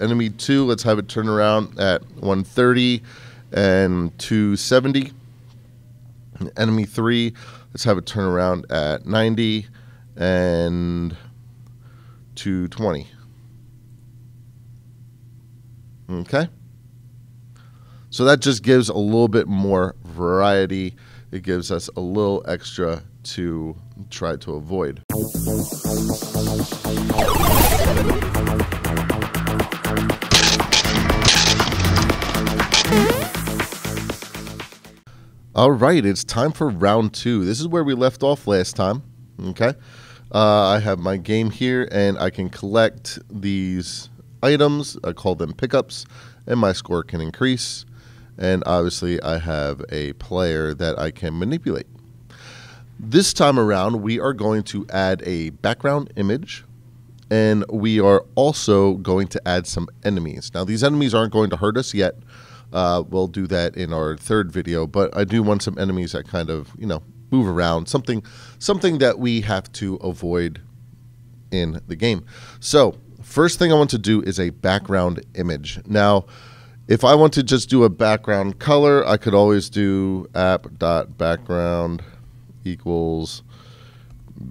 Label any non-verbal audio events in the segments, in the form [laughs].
Enemy 2, let's have it turn around at 130 and 270. Enemy 3, let's have it turn around at 90 and 220. Okay? So that just gives a little bit more variety. It gives us a little extra to try to avoid. All right, it's time for round two. This is where we left off last time. Okay. Uh, I have my game here and I can collect these items. I call them pickups, and my score can increase. And obviously, I have a player that I can manipulate. This time around, we are going to add a background image and we are also going to add some enemies. Now, these enemies aren't going to hurt us yet. Uh, we'll do that in our third video, but I do want some enemies that kind of, you know, move around, something something that we have to avoid in the game. So, first thing I want to do is a background image. Now, if I want to just do a background color, I could always do app.background equals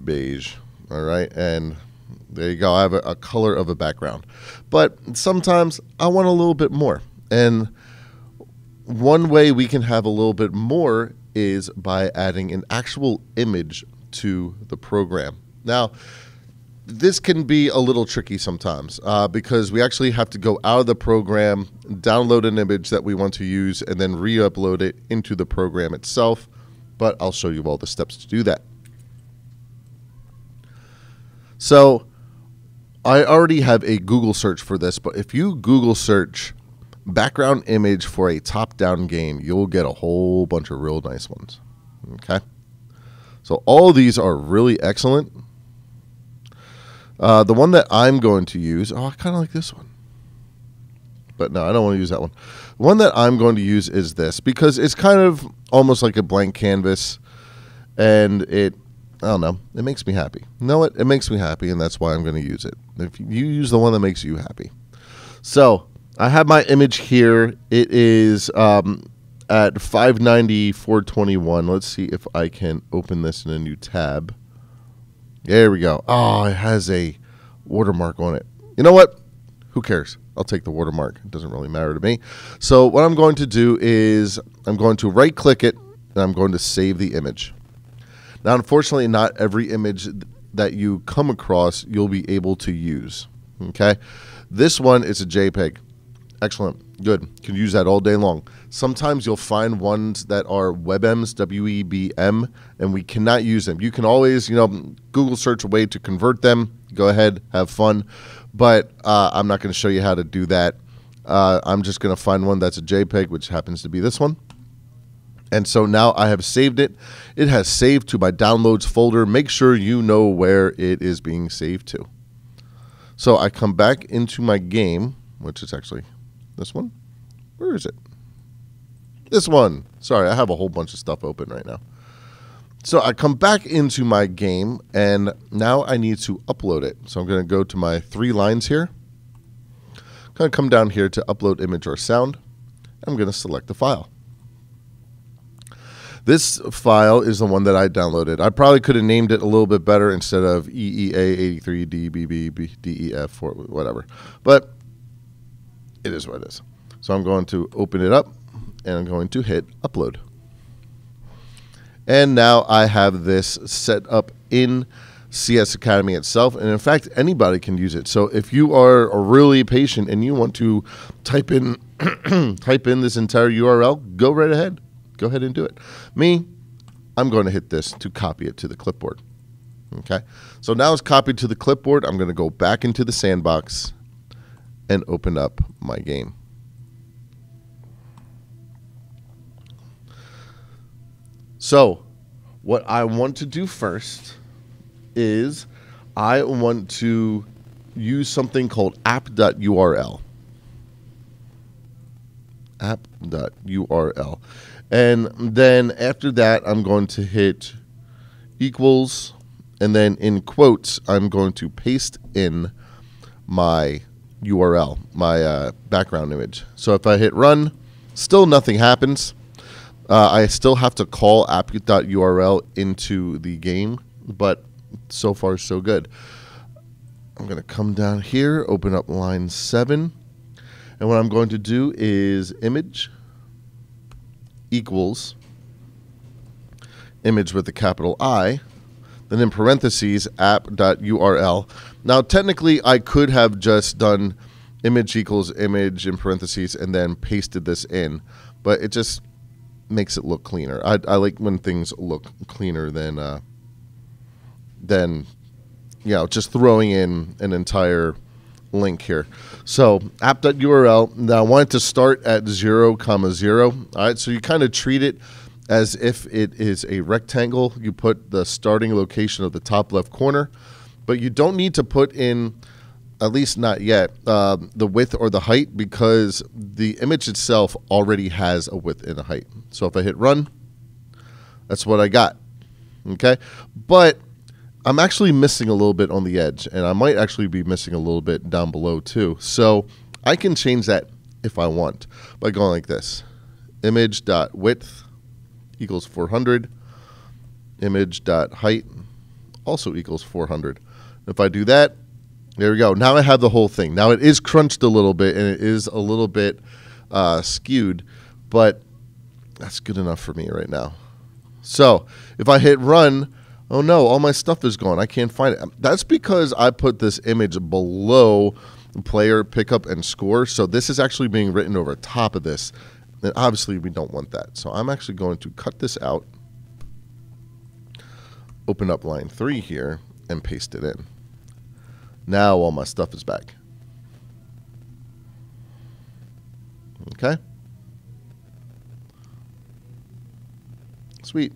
beige. All right, and there you go. I have a, a color of a background. But sometimes I want a little bit more. And one way we can have a little bit more is by adding an actual image to the program. Now, this can be a little tricky sometimes uh, because we actually have to go out of the program, download an image that we want to use, and then re upload it into the program itself. But I'll show you all the steps to do that. So, I already have a Google search for this, but if you Google search background image for a top down game, you'll get a whole bunch of real nice ones. Okay. So all these are really excellent. Uh, the one that I'm going to use, oh, I kind of like this one. But no, I don't want to use that one. one that I'm going to use is this because it's kind of almost like a blank canvas and it, I don't know, it makes me happy. You know what? It makes me happy and that's why I'm going to use it. If you use the one that makes you happy. So I have my image here. It is um, at 590, 421. Let's see if I can open this in a new tab. There we go. Oh, it has a watermark on it. You know what? Who cares? I'll take the watermark. It doesn't really matter to me. So what I'm going to do is I'm going to right click it and I'm going to save the image. Now, unfortunately, not every image that you come across you'll be able to use. Okay. This one is a JPEG. Excellent. Good. Can use that all day long. Sometimes you'll find ones that are WebMs, W E B M, and we cannot use them. You can always, you know, Google search a way to convert them. Go ahead, have fun. But uh, I'm not going to show you how to do that. Uh, I'm just going to find one that's a JPEG, which happens to be this one. And so now I have saved it. It has saved to my downloads folder. Make sure you know where it is being saved to. So I come back into my game, which is actually this one? Where is it? This one. Sorry, I have a whole bunch of stuff open right now. So I come back into my game and now I need to upload it. So I'm going to go to my three lines here. I'm going to come down here to upload image or sound. I'm going to select the file. This file is the one that I downloaded. I probably could have named it a little bit better instead of EEA83DBBDEF or whatever. But it is what it is. So I'm going to open it up and I'm going to hit upload. And now I have this set up in CS Academy itself. And in fact, anybody can use it. So if you are really patient and you want to type in [clears throat] type in this entire URL, go right ahead. Go ahead and do it. Me, I'm going to hit this to copy it to the clipboard. Okay. So now it's copied to the clipboard. I'm going to go back into the sandbox and open up my game. So, what I want to do first is I want to use something called app.url. App.url. And then after that, I'm going to hit equals, and then in quotes, I'm going to paste in my URL, my uh, background image. So if I hit run, still nothing happens. Uh, I still have to call app.url into the game, but so far so good. I'm going to come down here, open up line 7, and what I'm going to do is image equals image with a capital I, then in parentheses app.url. Now, technically, I could have just done image equals image in parentheses and then pasted this in, but it just makes it look cleaner. I, I like when things look cleaner than uh, than you know just throwing in an entire link here. So app.url. Now I want it to start at zero comma zero. All right, so you kind of treat it as if it is a rectangle. You put the starting location of the top left corner, but you don't need to put in, at least not yet, uh, the width or the height because the image itself already has a width and a height. So if I hit run, that's what I got. Okay, but I'm actually missing a little bit on the edge, and I might actually be missing a little bit down below too. So I can change that if I want by going like this image dot width equals 400 image dot height also equals 400 if I do that there we go now I have the whole thing now it is crunched a little bit and it is a little bit uh, skewed but that's good enough for me right now so if I hit run oh no, all my stuff is gone. I can't find it. That's because I put this image below player pickup and score. So this is actually being written over top of this. And obviously we don't want that. So I'm actually going to cut this out, open up line three here, and paste it in. Now all my stuff is back. Okay. Sweet.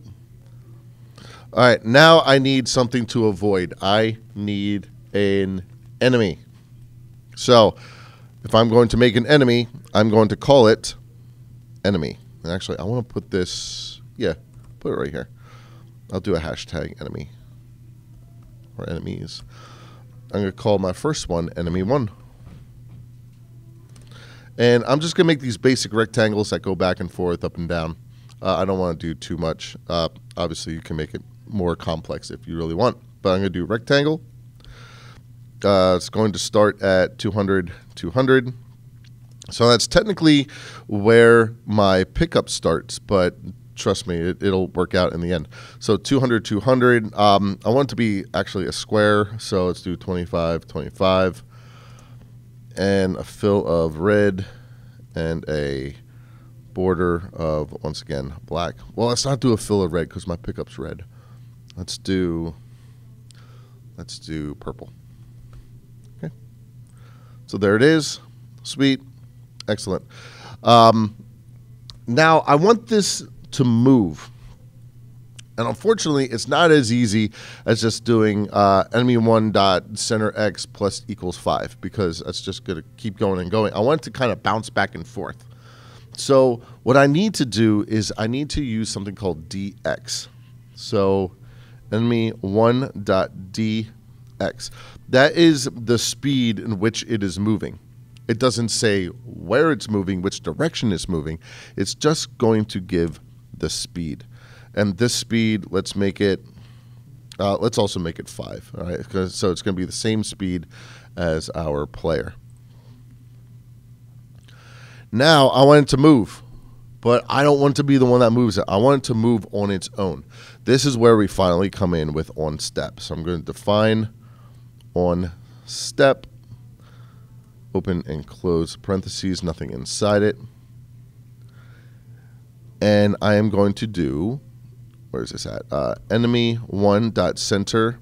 All right, now I need something to avoid. I need an enemy. So, if I'm going to make an enemy, I'm going to call it enemy. And actually, I want to put this, yeah, put it right here. I'll do a hashtag enemy or enemies. I'm going to call my first one enemy one. And I'm just going to make these basic rectangles that go back and forth, up and down. Uh, I don't want to do too much. Uh, obviously, you can make it more complex if you really want. But I'm going to do rectangle. Uh, it's going to start at 200, 200. So that's technically where my pickup starts, but trust me, it, will work out in the end. So 200, 200. Um, I want it to be actually a square, so let's do 25, 25. And a fill of red and a border of, once again, black. Well, let's not do a fill of red because my pickup's red. Let's do let's do purple. Okay. So there it is. Sweet. Excellent. Um, now I want this to move. And unfortunately, it's not as easy as just doing uh, enemy one dot center x plus equals five because that's just going to keep going and going. I want it to kind of bounce back and forth. So what I need to do is I need to use something called dx. So enemy 1.dx. That is the speed in which it is moving. It doesn't say where it's moving, which direction it's moving. It's just going to give the speed. And this speed, let's make it, uh, let's also make it 5. All right, so it's going to be the same speed as our player. Now I want it to move but I don't want to be the one that moves it. I want it to move on its own. This is where we finally come in with onStep. So I'm going to define on step, open and close parentheses, nothing inside it. And I am going to do, where is this at? Uh, enemy one dot center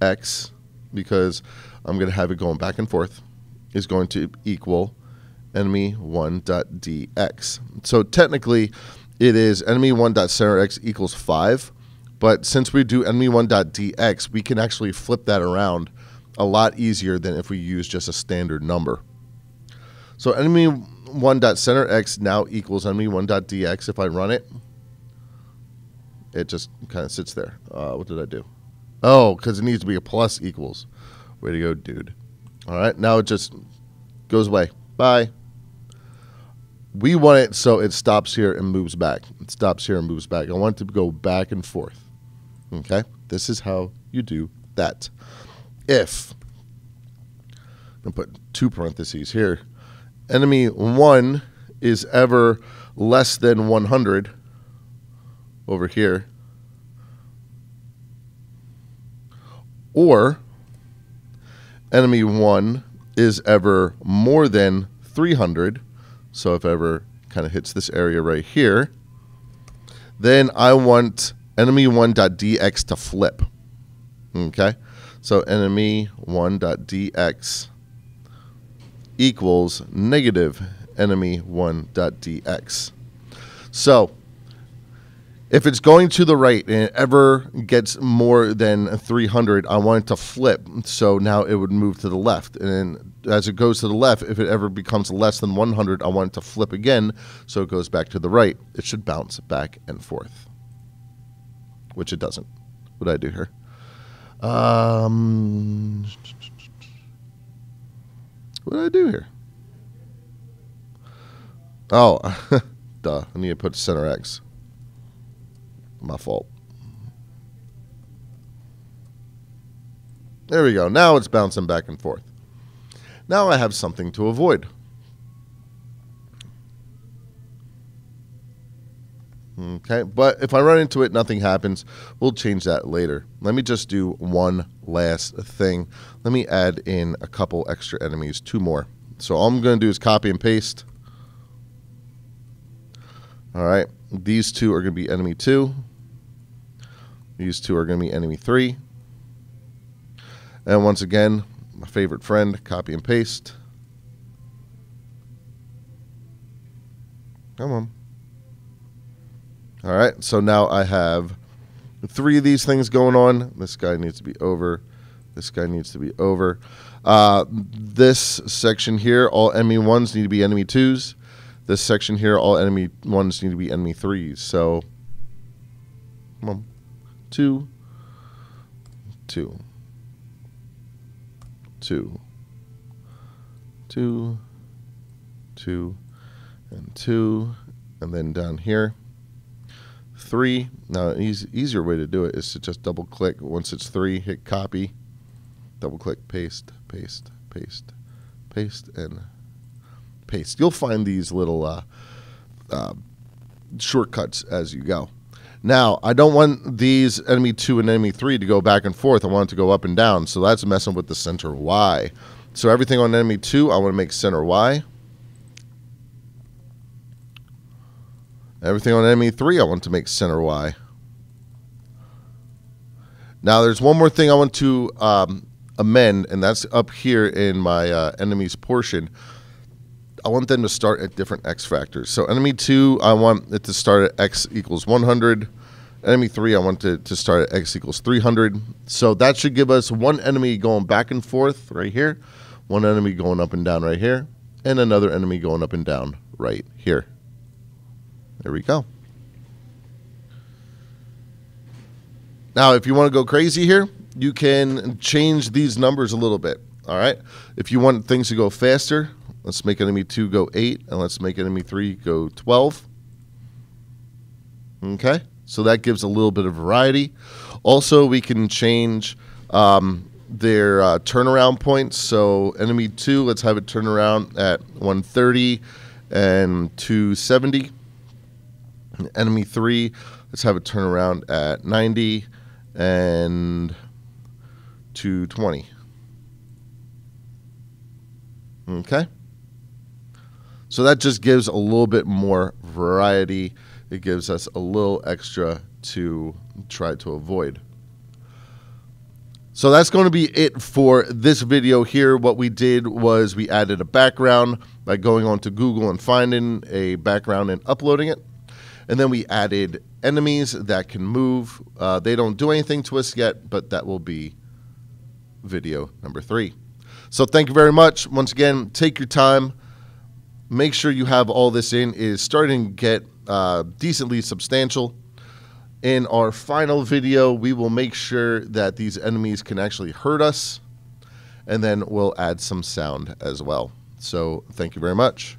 x, because I'm going to have it going back and forth, is going to equal enemy1.dx. So technically, it is enemy1.centerx equals 5. But since we do enemy1.dx, we can actually flip that around a lot easier than if we use just a standard number. So enemy1.centerx now equals enemy1.dx. If I run it, it just kind of sits there. Uh, what did I do? Oh, because it needs to be a plus equals. Way to go, dude. All right, now it just goes away. Bye. We want it so it stops here and moves back. It stops here and moves back. I want it to go back and forth. Okay? This is how you do that. If, I'm going to put two parentheses here, enemy one is ever less than 100 over here, or enemy one is ever more than 300, so if ever kind of hits this area right here, then I want enemy1.dx to flip. Okay? So enemy1.dx equals negative enemy1.dx. So if it's going to the right and it ever gets more than 300, I want it to flip. So now it would move to the left. And as it goes to the left, if it ever becomes less than 100, I want it to flip again. So it goes back to the right. It should bounce back and forth, which it doesn't. What do I do here? Um, what did I do here? Oh, [laughs] duh. I need to put center X. My fault. There we go. Now it's bouncing back and forth. Now I have something to avoid. Okay, but if I run into it, nothing happens. We'll change that later. Let me just do one last thing. Let me add in a couple extra enemies, two more. So all I'm going to do is copy and paste. All right, these two are going to be enemy two. These two are going to be enemy 3. And once again, my favorite friend, copy and paste. Come on. All right, so now I have three of these things going on. This guy needs to be over. This guy needs to be over. Uh, this section here, all enemy ones need to be enemy twos. This section here, all enemy ones need to be enemy threes. So, come on two, two, two, two, two, and two, and then down here, three. Now, an easy, easier way to do it is to just double click. Once it's three, hit copy, double click, paste, paste, paste, paste, and paste. You'll find these little uh, uh, shortcuts as you go. Now, I don't want these enemy 2 and enemy 3 to go back and forth. I want it to go up and down. So that's messing with the center Y. So everything on enemy 2, I want to make center Y. Everything on enemy 3, I want to make center Y. Now, there's one more thing I want to um, amend, and that's up here in my uh, enemies portion. I want them to start at different x factors. So enemy 2, I want it to start at x equals 100. Enemy 3, I want it to start at x equals 300. So that should give us one enemy going back and forth right here, one enemy going up and down right here, and another enemy going up and down right here. There we go. Now, if you want to go crazy here, you can change these numbers a little bit. All right. If you want things to go faster, Let's make enemy 2 go 8, and let's make enemy 3 go 12. Okay, so that gives a little bit of variety. Also, we can change um, their uh, turnaround points. So enemy 2, let's have it turn around at 130 and 270. Enemy 3, let's have it turn around at 90 and 220. Okay. So that just gives a little bit more variety. It gives us a little extra to try to avoid. So that's going to be it for this video here. What we did was we added a background by going onto Google and finding a background and uploading it. And then we added enemies that can move. Uh, they don't do anything to us yet, but that will be video number three. So thank you very much. Once again, take your time make sure you have all this in is starting to get uh, decently substantial. In our final video, we will make sure that these enemies can actually hurt us, and then we'll add some sound as well. So thank you very much.